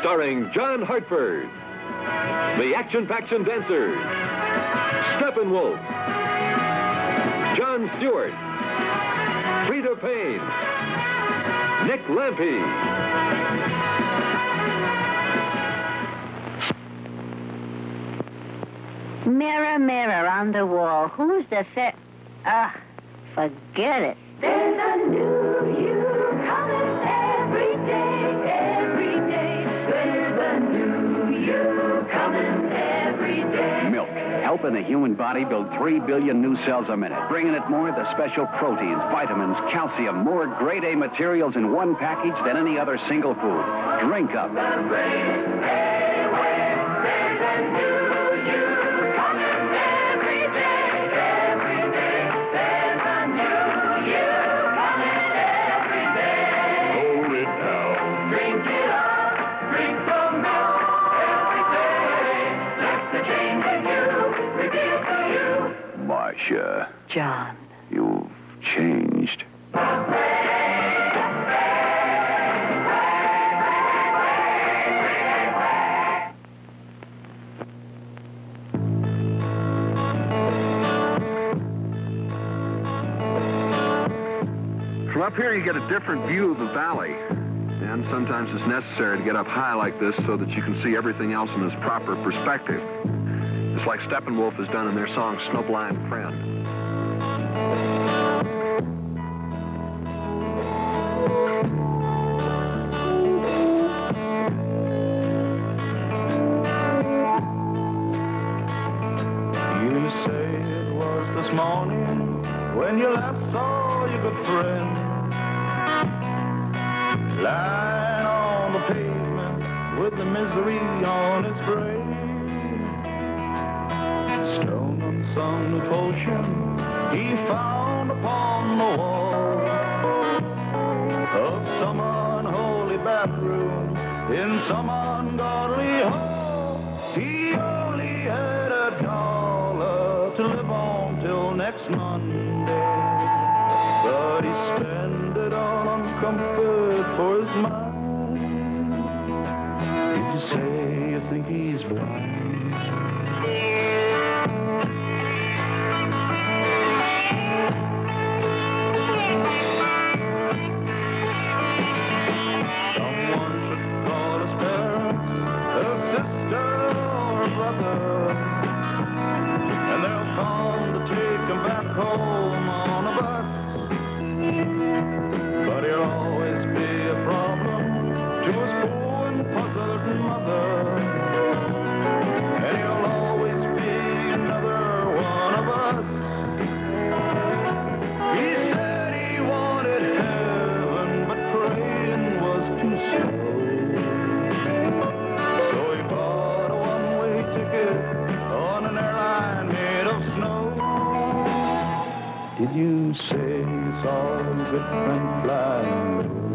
starring John Hartford, the Action Faction Dancers, Steppenwolf, John Stewart, Frida Payne, Nick Lampy. Mirror, mirror on the wall, who's the fair... Ah, forget it. There's a new you helping the human body build 3 billion new cells a minute. Bringing it more the special proteins, vitamins, calcium, more grade A materials in one package than any other single food. Drink up. Marcia, John. you've changed. From up here, you get a different view of the valley. And sometimes it's necessary to get up high like this so that you can see everything else in its proper perspective. It's like Steppenwolf has done in their song Snowblind Friend. You say it was this morning when you last saw your good friend lying on the pavement with the misery on his brain. Stone unsung devotion he found upon the wall of some unholy bathroom in some ungodly hall. He only had a dollar to live on till next Monday, but he spent it all on comfort for his mind. Did you say you think he's blind? You say good friend flying low?